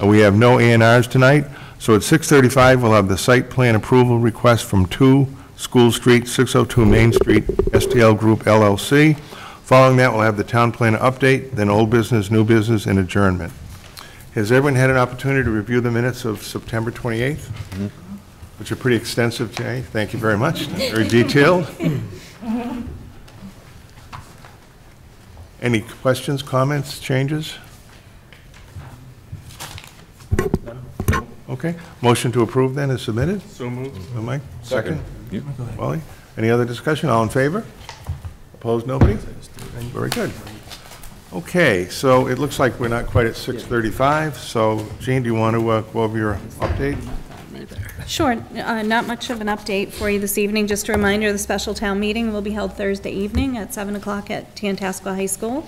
Uh, We have no A and Rs tonight, so at 6:35, we'll have the site plan approval request from 2 School Street, 602 Main Street, STL Group LLC. Following that, we'll have the town plan update, then old business, new business, and adjournment. Has everyone had an opportunity to review the minutes of September 28th? Which are pretty extensive, Jay. Thank you very much. Very detailed. Any questions, comments, changes? Okay, motion to approve then is submitted? So moved. Mike, second? Yep. Wally? Any other discussion? All in favor? Opposed, nobody? Very good. Okay, so it looks like we're not quite at 6:35, so Jean, do you want to uh, go over your update? Sure, uh, not much of an update for you this evening, just a reminder, the special town meeting will be held Thursday evening at 7 o'clock at Tantasqua High School.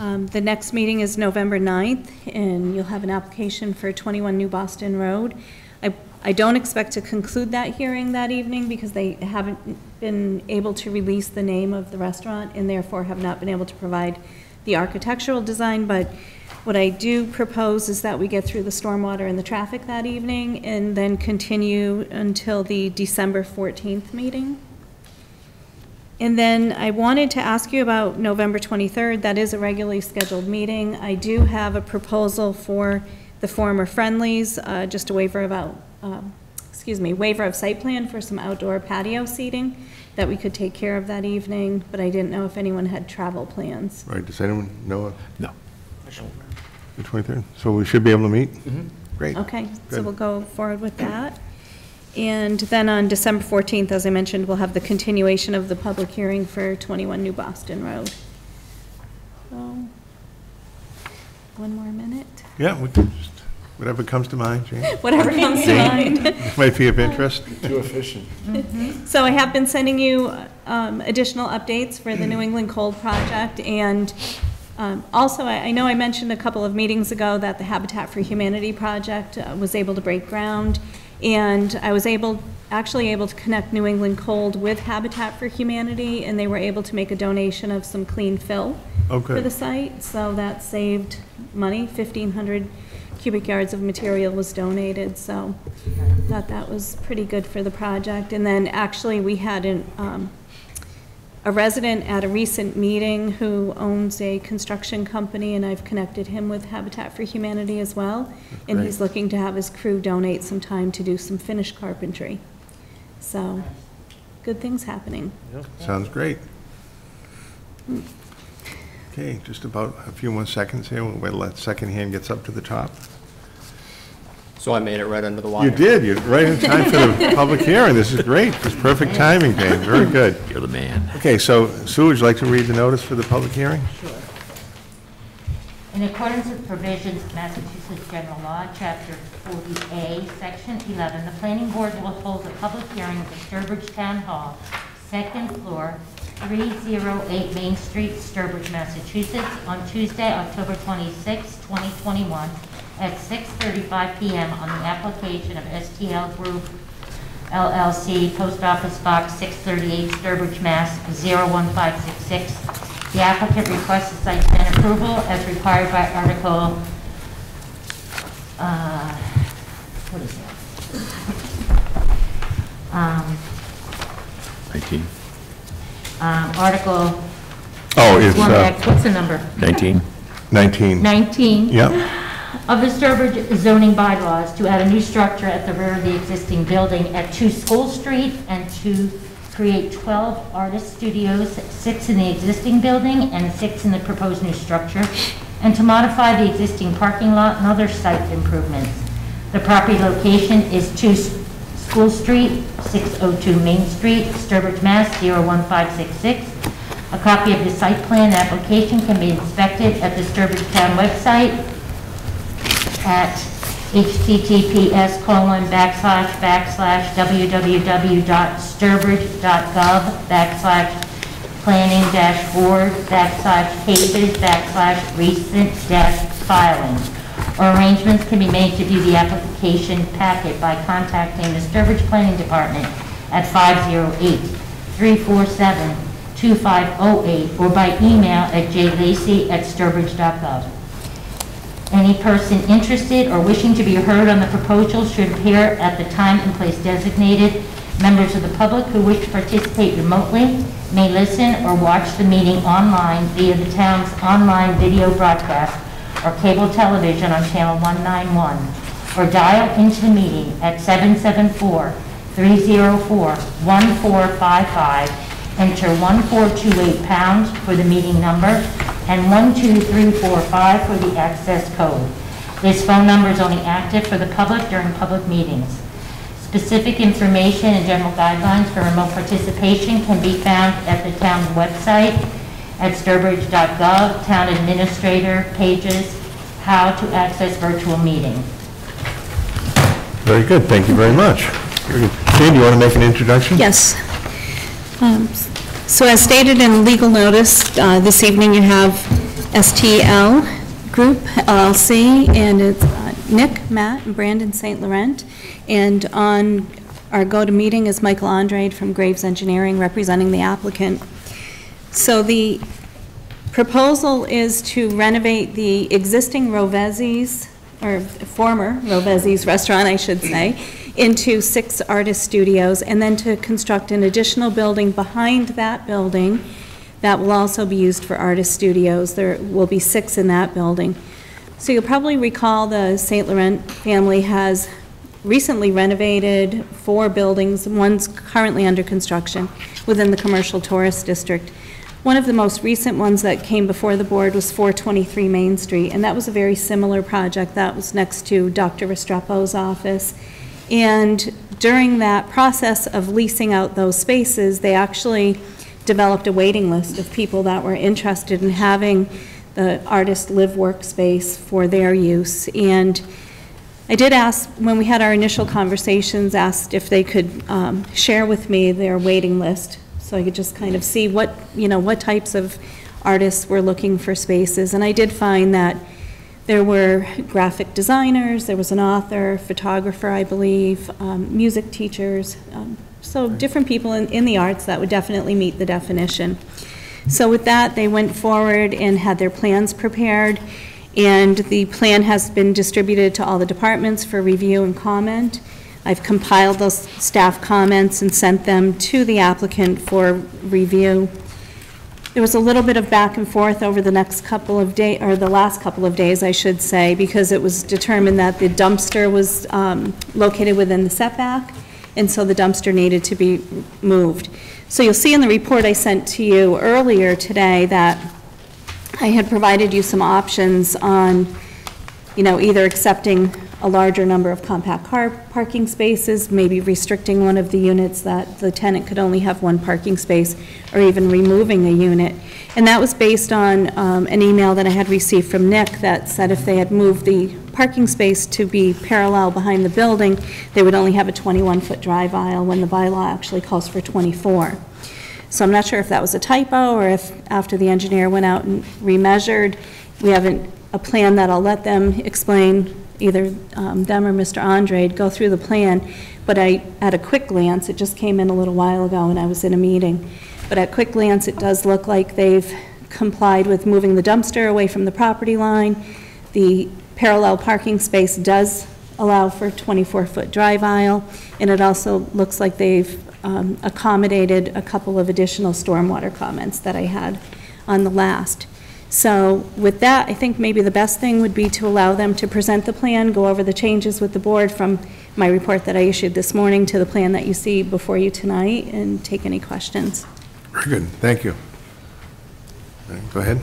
Um, The next meeting is November 9th, and you'll have an application for 21 New Boston Road. I I don't expect to conclude that hearing that evening because they haven't been able to release the name of the restaurant and therefore have not been able to provide the architectural design, but what I do propose is that we get through the stormwater and the traffic that evening and then continue until the December 14th meeting. And then I wanted to ask you about November 23rd. That is a regularly scheduled meeting. I do have a proposal for the former Friendly's, uh, just a waiver about, um, excuse me, waiver of site plan for some outdoor patio seating that we could take care of that evening, but I didn't know if anyone had travel plans. Right, does anyone know No. the 23rd? So we should be able to meet? Great. Okay, so Good. we'll go forward with that. And then on December 14th, as I mentioned, we'll have the continuation of the public hearing for 21 New Boston Road. So, one more minute, Yeah, we can just, whatever comes to mind, Jean. whatever comes to mind. Might be of interest. Too efficient. So I have been sending you um, additional updates for the New England Cold Project, and um, also, I I know I mentioned a couple of meetings ago that the Habitat for Humanity project uh, was able to break ground, and I was able, actually able to connect New England Cold with Habitat for Humanity, and they were able to make a donation of some clean fill Oh, for the site, so that saved money, 1,500 cubic yards of material was donated, so I thought that was pretty good for the project. And then, actually, we had an, um, a resident at a recent meeting who owns a construction company, and I've connected him with Habitat for Humanity as well. And he's looking to have his crew donate some time to do some finish carpentry. So, good things happening. Sounds great. Hmm. Okay, just about a few more seconds here. We'll wait till that second hand gets up to the top. So I made it right under the wire. You did, you're right in time for the public hearing. This is great. It's perfect timing, James. Very good. You're the man. Okay, so Sue, would you like to read the notice for the public hearing? Sure. In accordance with provisions of Massachusetts General Law, Chapter 40A, Section 11, the planning board will hold a public hearing at the Sturbridge Town Hall, second floor, 308 Main Street, Sturbridge, Massachusetts, on Tuesday, October 26, 2021, at 6:35 PM on the application of STL Group LLC, Post Office Box 638, Sturbridge, Mass. 01566. The applicant requests a site plan approval as required by Article, uh, what is it? Um, 19. um, Article, Oh, it's one uh, X, what's the number? 19. 19. 19. Yep, of the Sturbridge zoning bylaws to add a new structure at the rear of the existing building at 2 School Street and to create 12 artist studios, six in the existing building and six in the proposed new structure, and to modify the existing parking lot and other site improvements. The property location is 2 School Street, 602 Main Street, Sturbridge, Mass. 01566. A copy of the site plan application can be inspected at the Sturbridge Town website at https colon backslash backslash www.sturbridge.gov backslash planning dash board backslash cases backslash recent dash filing. Or arrangements can be made to view the application packet by contacting the Sturbridge Planning Department at 508-347-2508 or by email at jlacy@sturbridge.gov. Any person interested or wishing to be heard on the proposal should appear at the time and place designated. Members of the public who wish to participate remotely may listen or watch the meeting online via the town's online video broadcast or cable television on Channel 191, or dial into the meeting at 774-304-1455, enter 1428 pound for the meeting number, and 12345 for the access code. This phone number is only active for the public during public meetings. Specific information and general guidelines for remote participation can be found at the town's website at sturbridge.gov, Town Administrator pages, How to Access Virtual Meeting. Very good, thank you very much. Very. Jane, do you want to make an introduction? Yes. Um, So as stated in legal notice, uh, this evening you have STL Group LLC, and it's uh, Nick, Matt, and Brandon St. Laurent. And on our go-to-meeting is Michael Andrade from Graves Engineering, representing the applicant. So the proposal is to renovate the existing Rovezzi's, or former Rovezzi's restaurant, I should say, into six artist studios, and then to construct an additional building behind that building that will also be used for artist studios. There will be six in that building. So you'll probably recall the St. Laurent family has recently renovated four buildings, one's currently under construction, within the Commercial Tourist District. One of the most recent ones that came before the board was 423 Main Street, and that was a very similar project. That was next to Dr. Restrepo's office. And during that process of leasing out those spaces, they actually developed a waiting list of people that were interested in having the artist live workspace for their use. And I did ask, when we had our initial conversations, asked if they could um, share with me their waiting list, so I could just kind of see what, you know, what types of artists were looking for spaces. And I did find that there were graphic designers, there was an author, photographer, I believe, um, music teachers, um, so different people in, in the arts that would definitely meet the definition. So with that, they went forward and had their plans prepared, and the plan has been distributed to all the departments for review and comment. I've compiled those staff comments and sent them to the applicant for review. There was a little bit of back and forth over the next couple of days, or the last couple of days, I should say, because it was determined that the dumpster was um, located within the setback, and so the dumpster needed to be moved. So you'll see in the report I sent to you earlier today that I had provided you some options on, you know, either accepting a larger number of compact car parking spaces, maybe restricting one of the units that the tenant could only have one parking space, or even removing a unit. And that was based on um, an email that I had received from Nick that said if they had moved the parking space to be parallel behind the building, they would only have a 21-foot drive aisle when the bylaw actually calls for 24. So I'm not sure if that was a typo, or if after the engineer went out and remeasured, we have an- a plan that I'll let them explain, either um, them or Mr. Andre go through the plan, but I, at a quick glance, it just came in a little while ago and I was in a meeting, but at quick glance, it does look like they've complied with moving the dumpster away from the property line. The parallel parking space does allow for 24-foot drive aisle, and it also looks like they've um, accommodated a couple of additional stormwater comments that I had on the last. So with that, I think maybe the best thing would be to allow them to present the plan, go over the changes with the board from my report that I issued this morning to the plan that you see before you tonight, and take any questions. Very good, thank you. All right, Go ahead.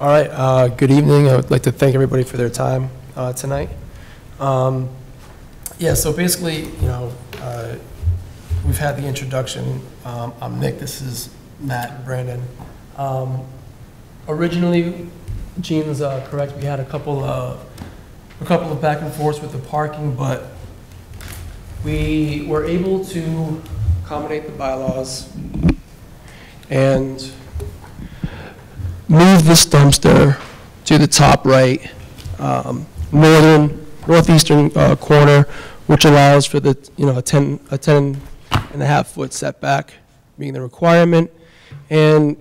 All right, uh, good evening. I would like to thank everybody for their time uh, tonight. Um, Yeah, so basically, you know, uh, we've had the introduction. Um, I'm Nick, this is Matt Brandon. Um, Originally, Jean's uh, correct, we had a couple of, a couple of back and forths with the parking, but we were able to accommodate the bylaws and move this dumpster to the top right, um, northern, northeastern uh, corner, which allows for the, you know, a 10, a 10 and a half foot setback being the requirement, and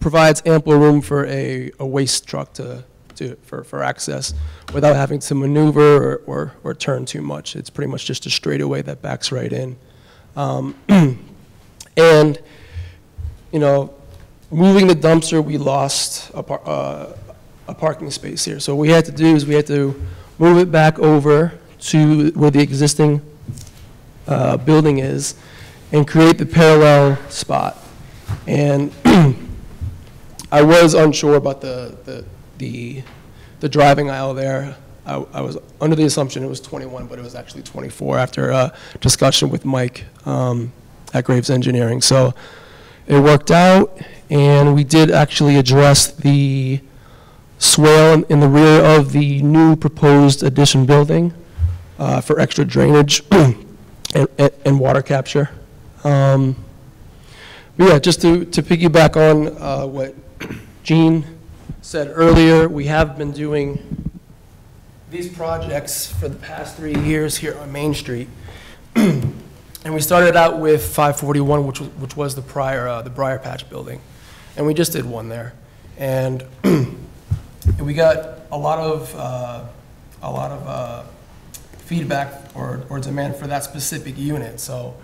provides ample room for a, a waste truck to, to, for, for access without having to maneuver or, or, or turn too much. It's pretty much just a straightaway that backs right in. Um, and, you know, moving the dumpster, we lost a, par- uh, a parking space here. So what we had to do is we had to move it back over to where the existing uh, building is and create the parallel spot. And I was unsure about the, the, the, the driving aisle there. I, I was under the assumption it was 21, but it was actually 24 after a discussion with Mike um, at Graves Engineering. So it worked out, and we did actually address the swale in- in the rear of the new proposed addition building uh, for extra drainage and, and- and water capture. Um, But yeah, just to, to piggyback on uh, what Jean said earlier, we have been doing these projects for the past three years here on Main Street. And we started out with 541, which was, which was the prior, uh, the Briar Patch building. And we just did one there. And we got a lot of, uh, a lot of uh, feedback or, or demand for that specific unit. So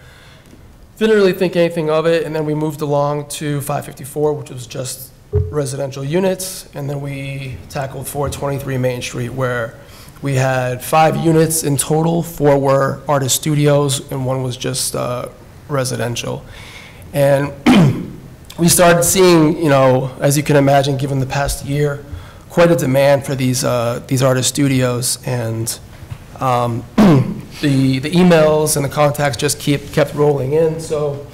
didn't really think anything of it, and then we moved along to 554, which was just residential units, and then we tackled 423 Main Street, where we had five units in total, four were artist studios, and one was just uh, residential. And we started seeing, you know, as you can imagine, given the past year, quite a demand for these, uh, these artist studios, and um, the, the emails and the contacts just keep, kept rolling in, so.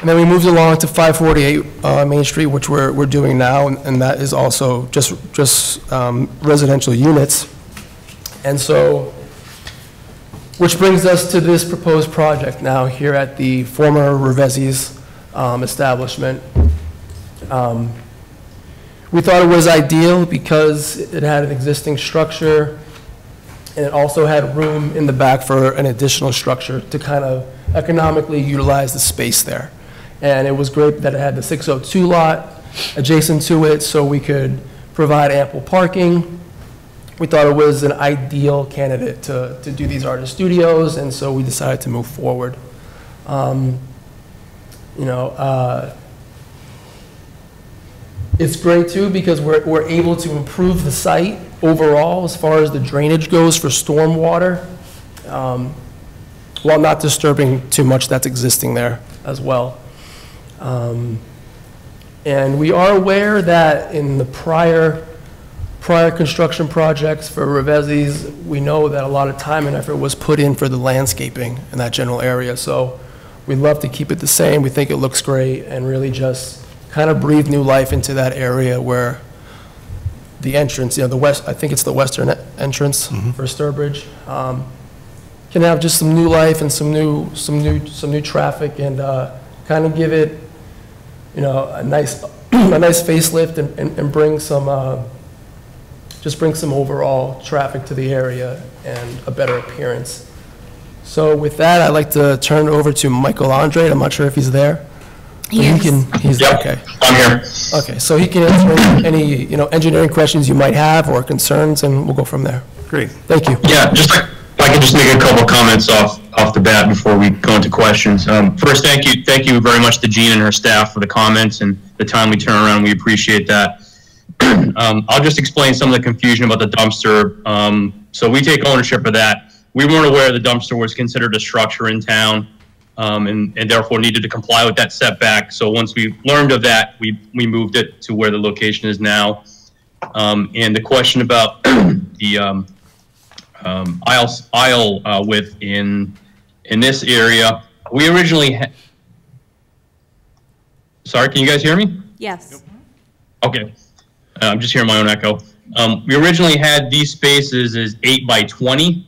And then we moved along to 548 uh, Main Street, which we're, we're doing now, and- and that is also just, just um, residential units. And so, which brings us to this proposed project now here at the former Rovezzi's um, establishment. Um, We thought it was ideal because it had an existing structure, and it also had room in the back for an additional structure to kind of economically utilize the space there. And it was great that it had the 602 lot adjacent to it, so we could provide ample parking. We thought it was an ideal candidate to, to do these artist studios, and so we decided to move forward. Um, You know, uh, it's great too, because we're, we're able to improve the site overall as far as the drainage goes for stormwater, um, while not disturbing too much that's existing there as well. Um, And we are aware that in the prior, prior construction projects for Rovezzi's, we know that a lot of time and effort was put in for the landscaping in that general area. So we'd love to keep it the same. We think it looks great and really just kind of breathe new life into that area where the entrance, you know, the west, I think it's the western e- entrance for Sturbridge, um, can have just some new life and some new, some new, some new traffic and uh, kind of give it, you know, a nice, a nice facelift and- and and bring some, uh, just bring some overall traffic to the area and a better appearance. So with that, I'd like to turn it over to Michael Andre. I'm not sure if he's there. But he can, he's, Yep, okay. I'm here. Okay, so he can answer any, you know, engineering questions you might have or concerns, and we'll go from there. Great. Thank you. Yeah, just, like- if I could just make a couple comments off, off the bat before we go into questions. Um, First, thank you, thank you very much to Jean and her staff for the comments and the time we turn around. We appreciate that. Um, I'll just explain some of the confusion about the dumpster. Um, So we take ownership of that. We weren't aware the dumpster was considered a structure in town um, and, and therefore needed to comply with that setback. So once we learned of that, we, we moved it to where the location is now. Um, and the question about the, um, um, aisle, aisle, uh, width in, in this area, we originally sorry, can you guys hear me? Yes. Okay. Uh, I'm just hearing my own echo. Um, we originally had these spaces as eight by 20.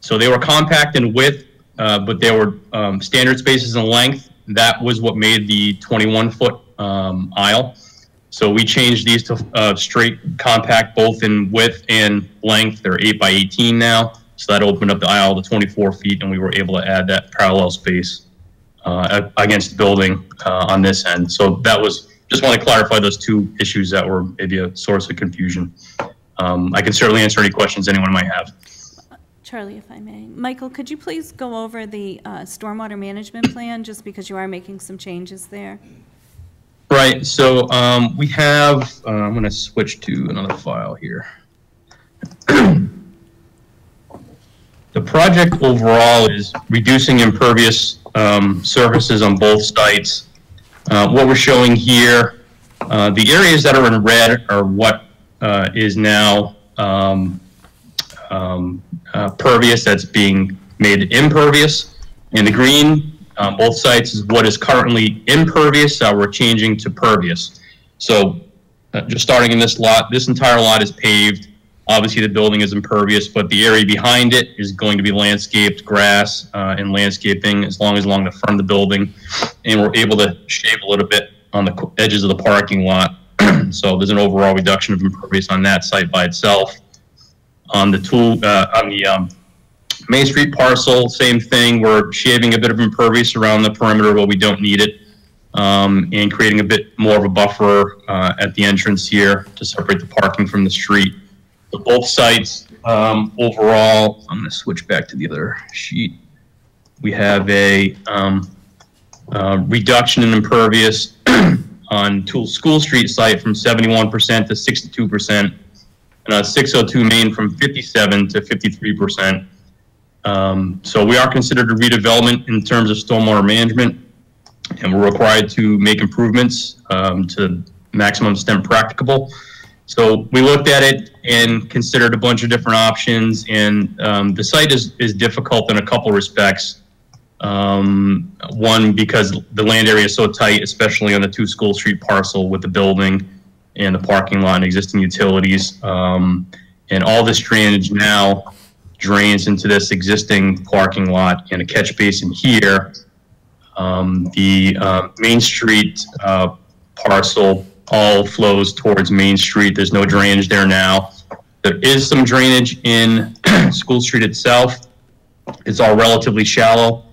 So they were compact in width, uh, but they were, um, standard spaces in length. That was what made the 21 foot, um, aisle. So we changed these to, uh, straight compact both in width and length. They're eight by 18 now. So that opened up the aisle to 24 feet and we were able to add that parallel space uh, against the building uh, on this end. So that was just want to clarify those two issues that were maybe a source of confusion. Um, I can certainly answer any questions anyone might have. Charlie, if I may. Michael, could you please go over the uh, stormwater management plan, just because you are making some changes there? Right, so um, we have, uh, I'm going to switch to another file here. The project overall is reducing impervious um, surfaces on both sites. Uh, What we're showing here, uh, the areas that are in red are what uh, is now um, um, uh, pervious that's being made impervious. And the green on both sites is what is currently impervious that we're changing to pervious. So uh, just starting in this lot, this entire lot is paved. Obviously, the building is impervious, but the area behind it is going to be landscaped, grass uh, and landscaping as long as along the front of the building. And we're able to shave a little bit on the edges of the parking lot. So there's an overall reduction of impervious on that site by itself on the tool, uh, on the, um, Main Street parcel, same thing, we're shaving a bit of impervious around the perimeter where we don't need it. Um, and creating a bit more of a buffer, uh, at the entrance here to separate the parking from the street. So both sites, um, overall, I'm gonna switch back to the other sheet. We have a, um, uh, reduction in impervious on Tool School Street site from seventy-one percent to sixty-two percent and on 602 Main from 57 to 53 percent. Um, so we are considered a redevelopment in terms of stormwater management, and we're required to make improvements um, to maximum extent practicable. So we looked at it and considered a bunch of different options, and um, the site is is difficult in a couple respects. Um, one, because the land area is so tight, especially on the two School Street parcel with the building and the parking lot and existing utilities. Um, and all this drainage now drains into this existing parking lot and a catch basin here. Um, the uh, Main Street uh, parcel all flows towards Main Street. There's no drainage there now. There is some drainage in School Street itself. It's all relatively shallow.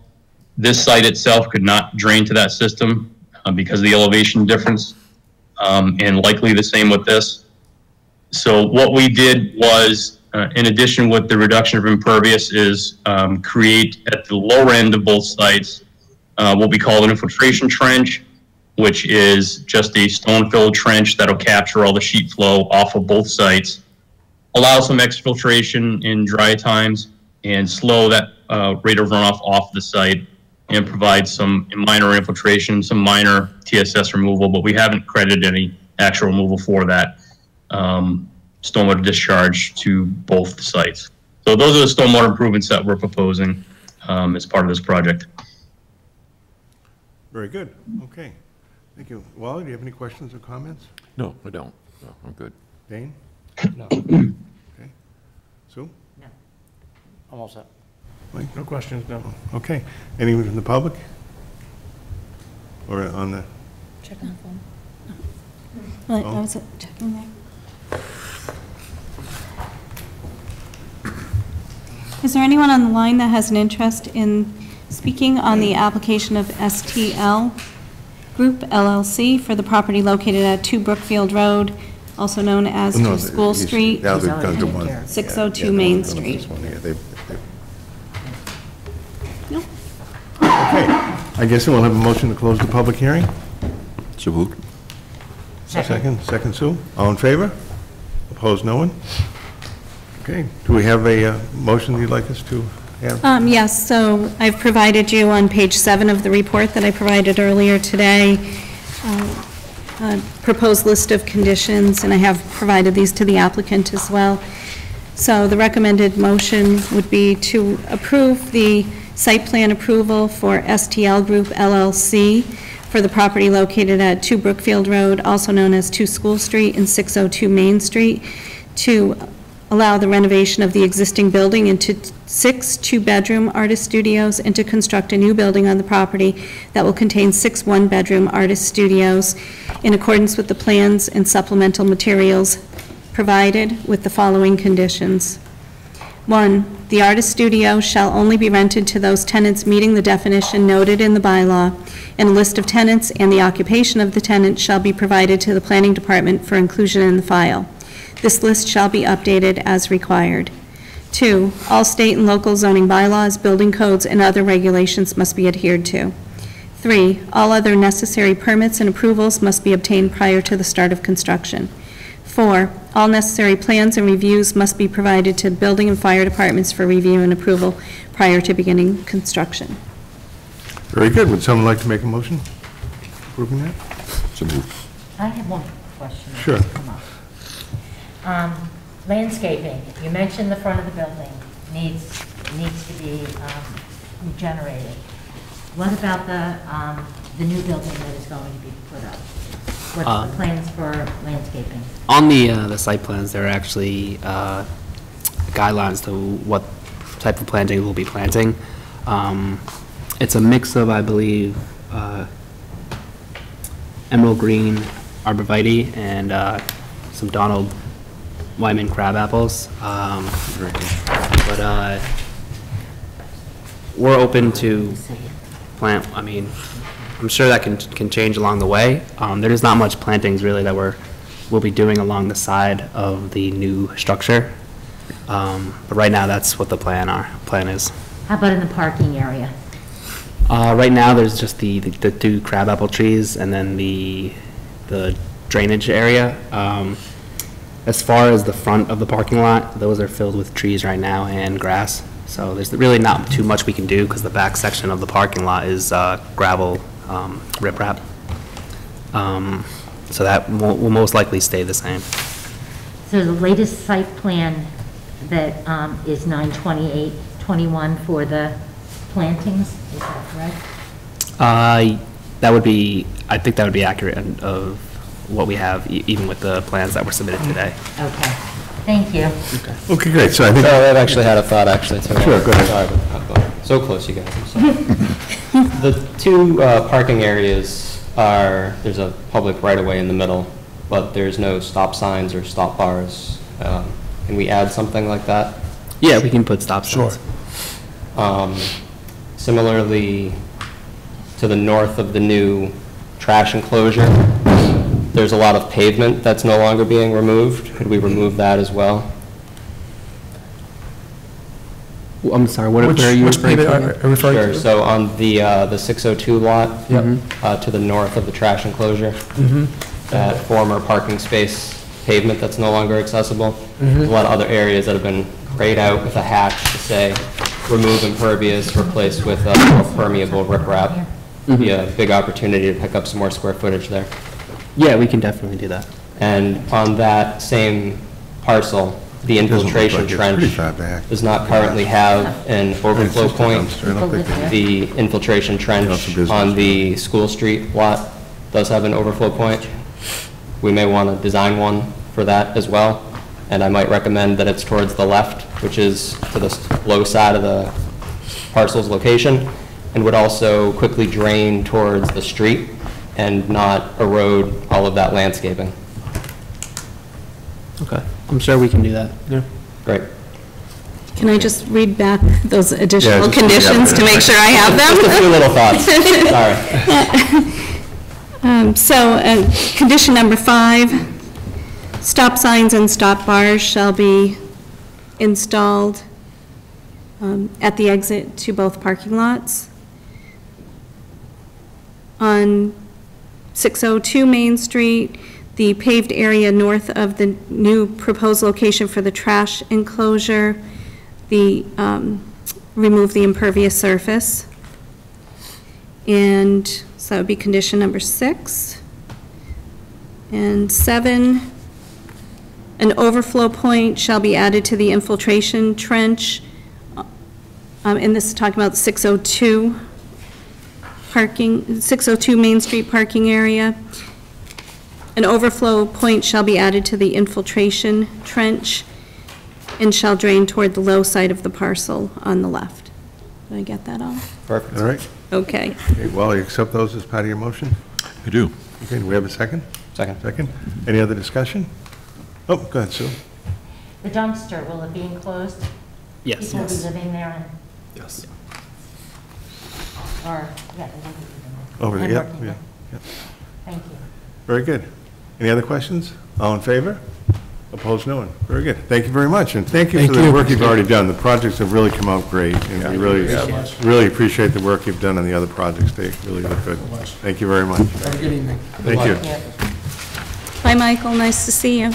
This site itself could not drain to that system uh, because of the elevation difference um, and likely the same with this. So what we did was, uh, in addition with the reduction of impervious, is um, create at the lower end of both sites uh, what we call an infiltration trench, which is just a stone-filled trench that'll capture all the sheet flow off of both sites, allow some exfiltration in dry times, and slow that uh, rate of runoff off the site and provide some minor infiltration, some minor TSS removal, but we haven't credited any actual removal for that um, stormwater discharge to both sites. So those are the stormwater improvements that we're proposing um, as part of this project. Very good, okay. Thank you. Wally, do you have any questions or comments? No, I don't. No, I'm good. Dane? No. Okay. Sue? No. I'm all set. Mike? No questions, no. Okay. Anyone from the public? Or on the, Check on the phone. Well, oh. I was checking there. Is there anyone on the line that has an interest in speaking on the application of STL Group LLC for the property located at 2 Brookfield Road, also known as no, 2 School Street, Now they've done to one. 602 Yeah, yeah, Main no, no, Street. this one here. They- they- No? Okay, I guess we'll have a motion to close the public hearing? So moved. Second, second, Sue? All in favor? Opposed, no one? Okay, do we have a uh, motion you'd like us to have? Um, Yes, so I've provided you on page seven of the report that I provided earlier today, uh, a proposed list of conditions, and I have provided these to the applicant as well. So the recommended motion would be to approve the site plan approval for STL Group LLC for the property located at 2 Brookfield Road, also known as 2 School Street and 602 Main Street, to allow the renovation of the existing building into six two-bedroom artist studios and to construct a new building on the property that will contain six one-bedroom artist studios in accordance with the plans and supplemental materials provided with the following conditions. One, the artist studio shall only be rented to those tenants meeting the definition noted in the bylaw, and a list of tenants and the occupation of the tenant shall be provided to the planning department for inclusion in the file. This list shall be updated as required. Two, all state and local zoning bylaws, building codes, and other regulations must be adhered to. Three, all other necessary permits and approvals must be obtained prior to the start of construction. Four, all necessary plans and reviews must be provided to building and fire departments for review and approval prior to beginning construction. Very good. Would someone like to make a motion approving that? So moved. I have one question. Sure. just come up. Um, Landscaping, you mentioned the front of the building needs, needs to be um, regenerated. What about the, um, the new building that is going to be put up? What's Uh, the plans for landscaping? On the, uh, the site plans, there are actually uh, guidelines to what type of planting we'll be planting. Um, It's a mix of, I believe, uh, emerald green arborvitae and uh, some Donald Wyman crab apples. Um, But uh, we're open to plant, I mean, I'm sure that can, can change along the way. Um, There's not much plantings really that we're, we'll be doing along the side of the new structure. Um, But right now, that's what the plan are, plan is. How about in the parking area? Uh, Right now, there's just the, the the two crabapple trees and then the, the drainage area. Um, As far as the front of the parking lot, those are filled with trees right now and grass. So there's really not too much we can do because the back section of the parking lot is uh, gravel um, riprap. Um, So that will will most likely stay the same. So the latest site plan that um, is 92821 for the plantings, is that correct? Uh, That would be, I think that would be accurate of what we have, e- even with the plans that were submitted today. Okay, thank you. Okay, great. So I So think, I've actually had a thought, actually. Sure, go ahead. Sorry, but- So close, you guys, The two uh, parking areas are, there's a public right-of-way in the middle, but there's no stop signs or stop bars. Um, Can we add something like that? Yeah, we can put stop Sure. signs. Um, Similarly, to the north of the new trash enclosure, there's a lot of pavement that's no longer being removed. Could we remove that as well? Well, I'm sorry, what Which, where are you which referring pavement to? are are referring Sure, to? so on the, uh, the 602 lot, Yep. uh, to the north of the trash enclosure, that former parking space pavement that's no longer accessible. There's a lot of other areas that have been grayed out with a hatch to say, remove impervious, replace with uh, more permeable riprap. Be a big opportunity to pick up some more square footage there. Yeah, we can definitely do that. And on that same parcel, the infiltration like it's pretty trench does not currently have an overflow point. dumpster. I don't think they- The infiltration trench on the School Street lot does have an overflow point. We may want to design one for that as well, and I might recommend that it's towards the left, which is to the low side of the parcel's location, and would also quickly drain towards the street and not erode all of that landscaping. Okay. I'm sure we can do that. Yeah. Great. Can I just read back those additional just- conditions to make sure I have them? Just a few little thoughts, sorry. Um, So, uh, condition number five, stop signs and stop bars shall be installed um, at the exit to both parking lots. On 602 Main Street, the paved area north of the new proposed location for the trash enclosure, the, um, remove the impervious surface. And so that would be condition number six. And seven, an overflow point shall be added to the infiltration trench. Um, And this is talking about 602 parking, 602 Main Street parking area. An overflow point shall be added to the infiltration trench and shall drain toward the low side of the parcel on the left. Did I get that all? Perfect. All right. Okay. Okay, Well, you accept those as part of your motion? I do. Okay, do we have a second? Second. Second? Any other discussion? Oh, go ahead, Sue. The dumpster, will it be enclosed? Yes. People will be living there and, Yes. or, yeah, they will be living Over there. there, and yep, working yeah. there. Thank you. Very good. Any other questions? All in favor? Opposed, no one. Very good. Thank you very much, and thank you for the you. work you've already done. The projects have really come out great, and we really, really appreciate the work you've done on the other projects. They really look good. Thank you very much. Have a good evening. Thank you. Bye, Michael, nice to see you.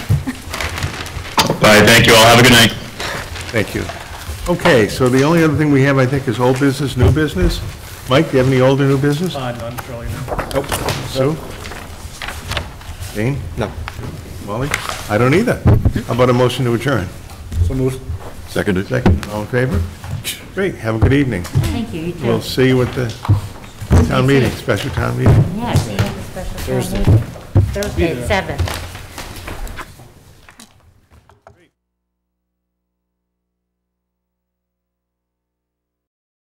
Bye, thank you all. Have a good night. Thank you. Okay, so the only other thing we have, I think, is old business, new business. Mike, do you have any old or new business? Uh, none, Charlie, no. Sue? Dean? No. Wally? I don't either. How about a motion to adjourn? So moved. Seconded. Second, all in favor? Great, have a good evening. Thank you, you too. We'll see you at the town meeting, special town meeting. Yes, we have a special town meeting. Thursday at seven.